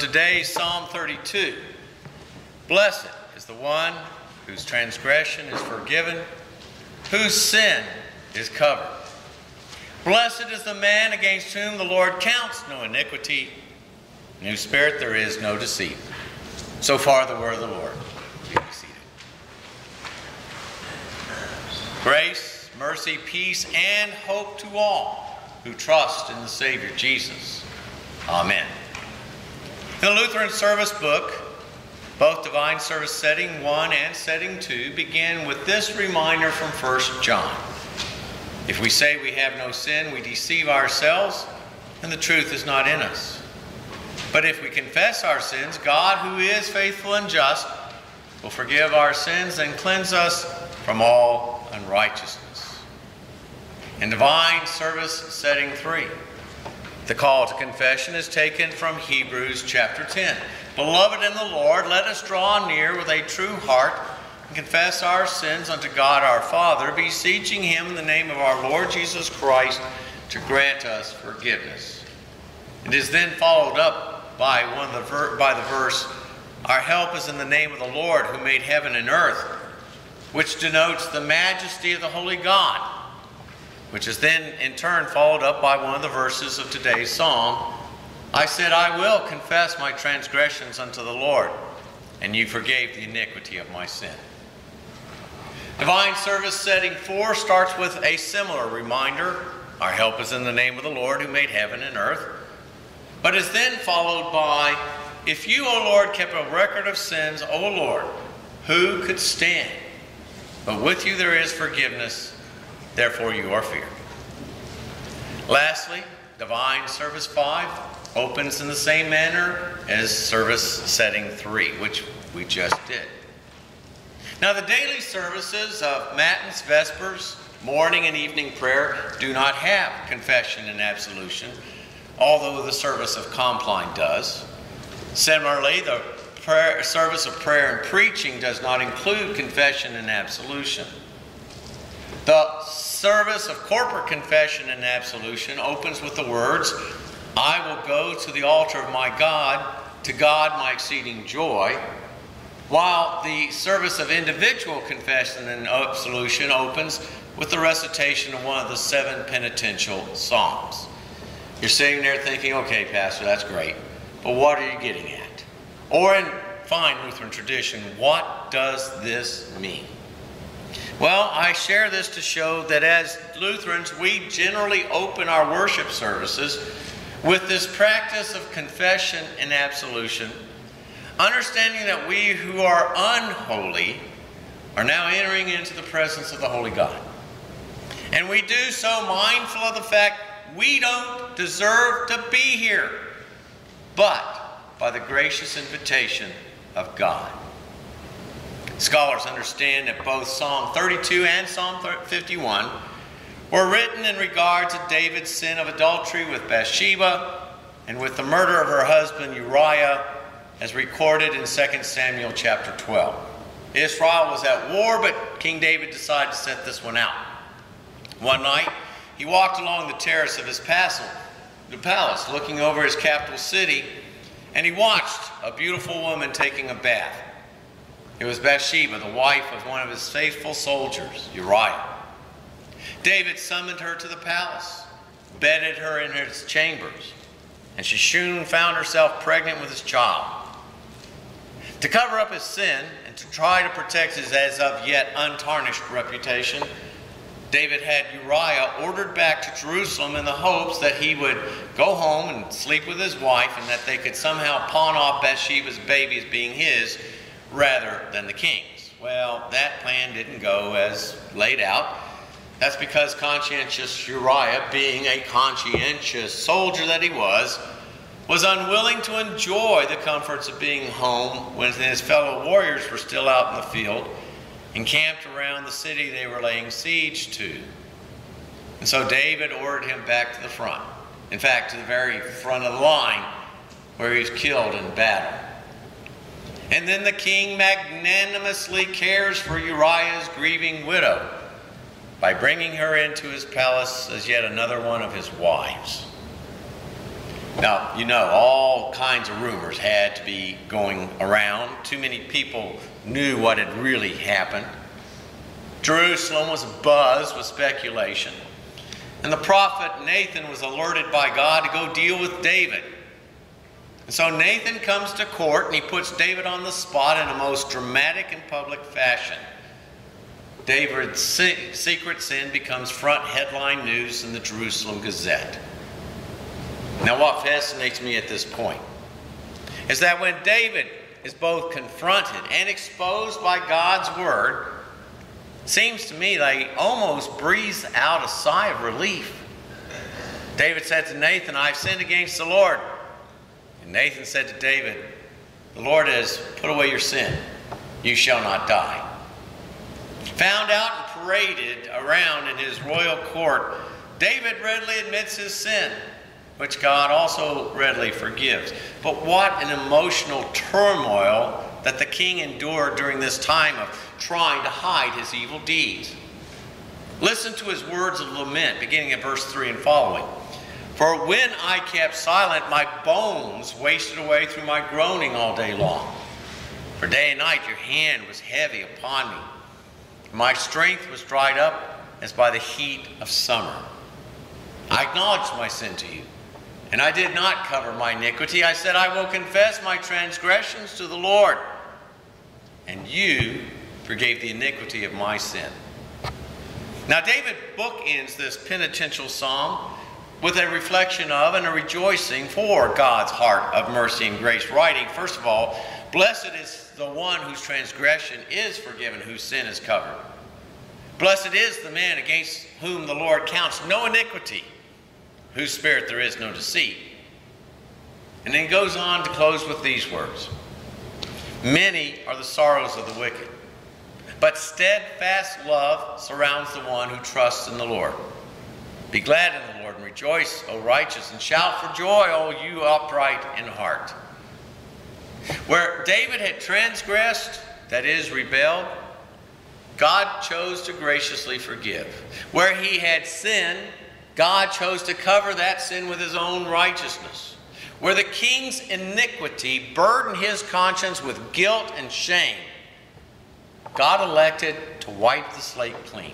today's Psalm 32. Blessed is the one whose transgression is forgiven, whose sin is covered. Blessed is the man against whom the Lord counts no iniquity, in whose spirit there is no deceit. So far, the word of the Lord. Grace, mercy, peace, and hope to all who trust in the Savior Jesus. Amen. The Lutheran Service Book, both Divine Service Setting 1 and Setting 2 begin with this reminder from 1 John. If we say we have no sin, we deceive ourselves, and the truth is not in us. But if we confess our sins, God, who is faithful and just, will forgive our sins and cleanse us from all unrighteousness. In Divine Service Setting 3, the call to confession is taken from Hebrews chapter 10. Beloved in the Lord, let us draw near with a true heart and confess our sins unto God our Father, beseeching him in the name of our Lord Jesus Christ to grant us forgiveness. It is then followed up by, one of the by the verse, Our help is in the name of the Lord who made heaven and earth, which denotes the majesty of the holy God which is then in turn followed up by one of the verses of today's psalm. I said, I will confess my transgressions unto the Lord, and you forgave the iniquity of my sin. Divine Service Setting 4 starts with a similar reminder. Our help is in the name of the Lord who made heaven and earth. But is then followed by, If you, O Lord, kept a record of sins, O Lord, who could stand? But with you there is forgiveness therefore you are feared. Lastly, Divine Service 5 opens in the same manner as Service Setting 3, which we just did. Now, the daily services of Matins, Vespers, morning and evening prayer do not have confession and absolution, although the service of Compline does. Similarly, the prayer, service of prayer and preaching does not include confession and absolution. The service of corporate confession and absolution opens with the words, I will go to the altar of my God, to God my exceeding joy, while the service of individual confession and absolution opens with the recitation of one of the seven penitential psalms. You're sitting there thinking, okay, Pastor, that's great, but what are you getting at? Or in fine Lutheran tradition, what does this mean? Well, I share this to show that as Lutherans, we generally open our worship services with this practice of confession and absolution, understanding that we who are unholy are now entering into the presence of the Holy God. And we do so mindful of the fact we don't deserve to be here, but by the gracious invitation of God. Scholars understand that both Psalm 32 and Psalm 51 were written in regard to David's sin of adultery with Bathsheba and with the murder of her husband Uriah, as recorded in 2 Samuel chapter 12. Israel was at war, but King David decided to set this one out. One night, he walked along the terrace of his castle, the palace, looking over his capital city, and he watched a beautiful woman taking a bath. It was Bathsheba, the wife of one of his faithful soldiers, Uriah. David summoned her to the palace, bedded her in his chambers, and she soon found herself pregnant with his child. To cover up his sin and to try to protect his as of yet untarnished reputation, David had Uriah ordered back to Jerusalem in the hopes that he would go home and sleep with his wife and that they could somehow pawn off Bathsheba's baby as being his rather than the king's. Well, that plan didn't go as laid out. That's because conscientious Uriah, being a conscientious soldier that he was, was unwilling to enjoy the comforts of being home when his fellow warriors were still out in the field, encamped around the city they were laying siege to. And so David ordered him back to the front. In fact, to the very front of the line where he was killed in battle. And then the king magnanimously cares for Uriah's grieving widow by bringing her into his palace as yet another one of his wives. Now, you know, all kinds of rumors had to be going around. Too many people knew what had really happened. Jerusalem was abuzz with speculation. And the prophet Nathan was alerted by God to go deal with David. And so Nathan comes to court and he puts David on the spot in a most dramatic and public fashion. David's secret sin becomes front headline news in the Jerusalem Gazette. Now, what fascinates me at this point is that when David is both confronted and exposed by God's word, seems to me like he almost breathes out a sigh of relief. David said to Nathan, I've sinned against the Lord. Nathan said to David, The Lord has put away your sin. You shall not die. Found out and paraded around in his royal court, David readily admits his sin which God also readily forgives. But what an emotional turmoil that the king endured during this time of trying to hide his evil deeds. Listen to his words of lament, beginning at verse 3 and following. For when I kept silent, my bones wasted away through my groaning all day long. For day and night your hand was heavy upon me. My strength was dried up as by the heat of summer. I acknowledged my sin to you and I did not cover my iniquity. I said, I will confess my transgressions to the Lord. And you forgave the iniquity of my sin. Now, David bookends this penitential psalm with a reflection of and a rejoicing for God's heart of mercy and grace, writing, first of all, Blessed is the one whose transgression is forgiven, whose sin is covered. Blessed is the man against whom the Lord counts no iniquity whose spirit there is no deceit. And then goes on to close with these words Many are the sorrows of the wicked, but steadfast love surrounds the one who trusts in the Lord. Be glad in the Lord and rejoice, O righteous, and shout for joy, O you upright in heart. Where David had transgressed, that is, rebelled, God chose to graciously forgive. Where he had sinned, God chose to cover that sin with his own righteousness. Where the king's iniquity burdened his conscience with guilt and shame, God elected to wipe the slate clean.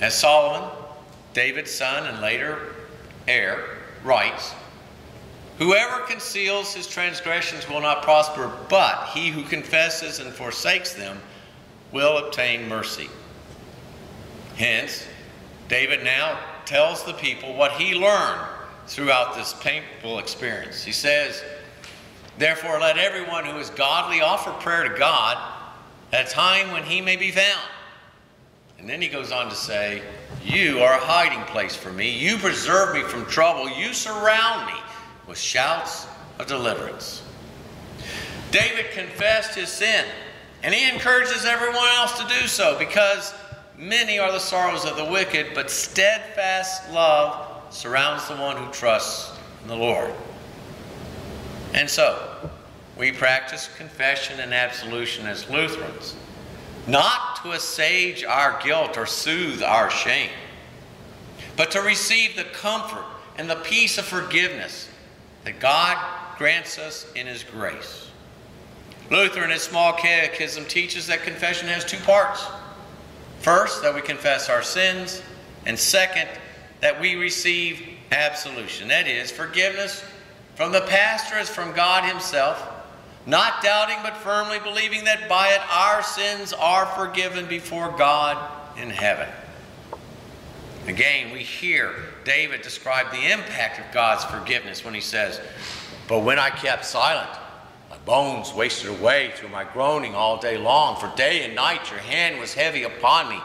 As Solomon, David's son and later heir, writes, Whoever conceals his transgressions will not prosper, but he who confesses and forsakes them will obtain mercy. Hence, David now tells the people what he learned throughout this painful experience. He says, Therefore, let everyone who is godly offer prayer to God at a time when he may be found. And then he goes on to say, You are a hiding place for me. You preserve me from trouble. You surround me with shouts of deliverance. David confessed his sin, and he encourages everyone else to do so because Many are the sorrows of the wicked, but steadfast love surrounds the one who trusts in the Lord. And so, we practice confession and absolution as Lutherans, not to assuage our guilt or soothe our shame, but to receive the comfort and the peace of forgiveness that God grants us in His grace. Luther, in his small catechism, teaches that confession has two parts. First, that we confess our sins, and second, that we receive absolution. That is, forgiveness from the pastor as from God Himself, not doubting but firmly believing that by it our sins are forgiven before God in heaven. Again, we hear David describe the impact of God's forgiveness when he says, But when I kept silent, my bones wasted away through my groaning all day long. For day and night your hand was heavy upon me.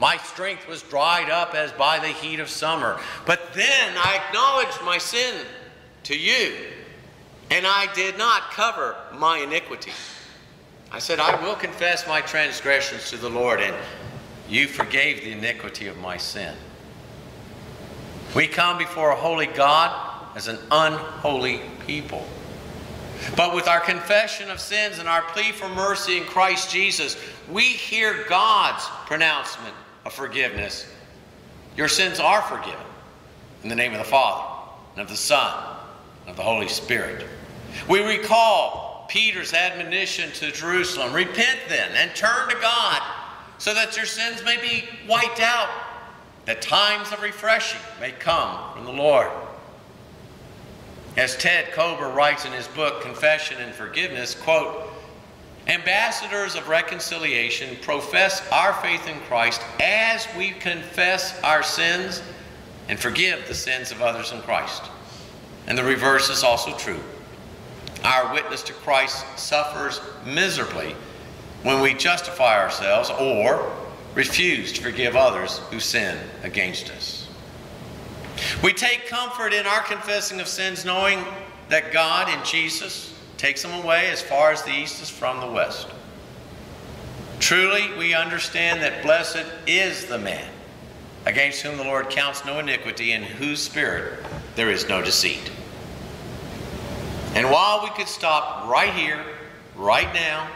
My strength was dried up as by the heat of summer. But then I acknowledged my sin to you, and I did not cover my iniquity. I said, I will confess my transgressions to the Lord, and you forgave the iniquity of my sin. We come before a holy God as an unholy people. But with our confession of sins and our plea for mercy in Christ Jesus, we hear God's pronouncement of forgiveness. Your sins are forgiven in the name of the Father, and of the Son, and of the Holy Spirit. We recall Peter's admonition to Jerusalem repent then and turn to God so that your sins may be wiped out, that times of refreshing may come from the Lord. As Ted Kober writes in his book, Confession and Forgiveness, quote, Ambassadors of reconciliation profess our faith in Christ as we confess our sins and forgive the sins of others in Christ. And the reverse is also true. Our witness to Christ suffers miserably when we justify ourselves or refuse to forgive others who sin against us. We take comfort in our confessing of sins knowing that God in Jesus takes them away as far as the east is from the west. Truly, we understand that blessed is the man against whom the Lord counts no iniquity, in whose spirit there is no deceit. And while we could stop right here, right now,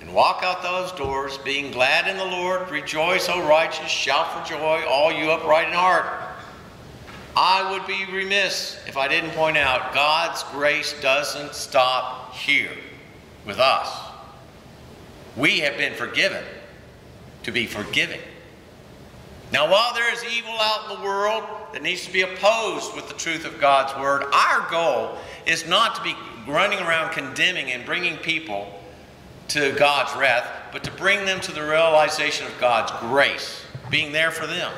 and walk out those doors, being glad in the Lord, rejoice, O righteous, shout for joy, all you upright in heart. I would be remiss if I didn't point out God's grace doesn't stop here with us. We have been forgiven to be forgiving. Now, while there is evil out in the world that needs to be opposed with the truth of God's word, our goal is not to be running around condemning and bringing people to God's wrath, but to bring them to the realization of God's grace, being there for them.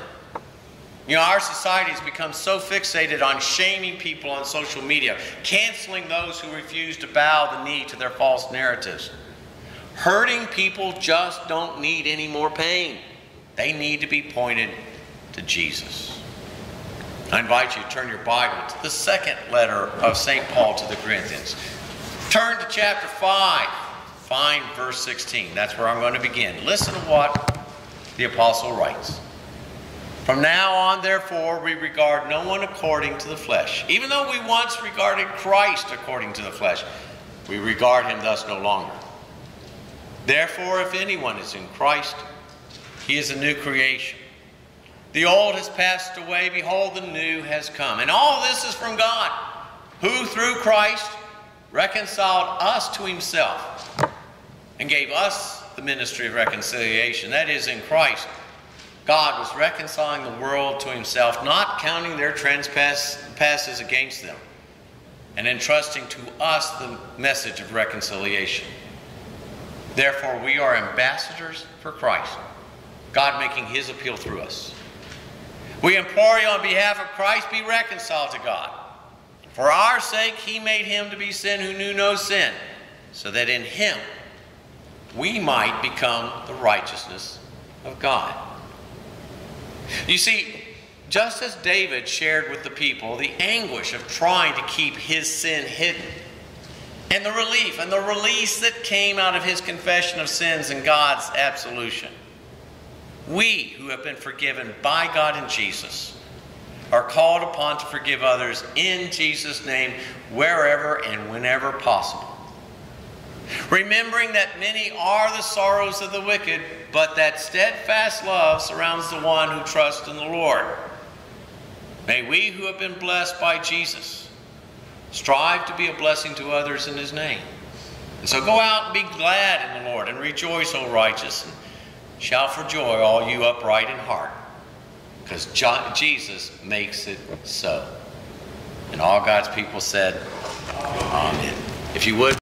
You know, our society has become so fixated on shaming people on social media, canceling those who refuse to bow the knee to their false narratives. Hurting people just don't need any more pain. They need to be pointed to Jesus. I invite you to turn your Bible to the second letter of St. Paul to the Corinthians. Turn to chapter 5. Find verse 16. That's where I'm going to begin. Listen to what the apostle writes. From now on, therefore, we regard no one according to the flesh. Even though we once regarded Christ according to the flesh, we regard him thus no longer. Therefore, if anyone is in Christ, he is a new creation. The old has passed away, behold, the new has come. And all this is from God, who through Christ reconciled us to himself and gave us the ministry of reconciliation. That is, in Christ, God was reconciling the world to himself, not counting their trespasses against them, and entrusting to us the message of reconciliation. Therefore, we are ambassadors for Christ God making his appeal through us. We implore you on behalf of Christ, be reconciled to God. For our sake, he made him to be sin who knew no sin, so that in him we might become the righteousness of God. You see, just as David shared with the people the anguish of trying to keep his sin hidden, and the relief and the release that came out of his confession of sins and God's absolution, we who have been forgiven by God in Jesus are called upon to forgive others in Jesus' name wherever and whenever possible. Remembering that many are the sorrows of the wicked, but that steadfast love surrounds the one who trusts in the Lord. May we who have been blessed by Jesus strive to be a blessing to others in his name. And so go out and be glad in the Lord and rejoice, O righteous. Shout for joy, all you upright in heart, because Jesus makes it so. And all God's people said, Amen. If you would,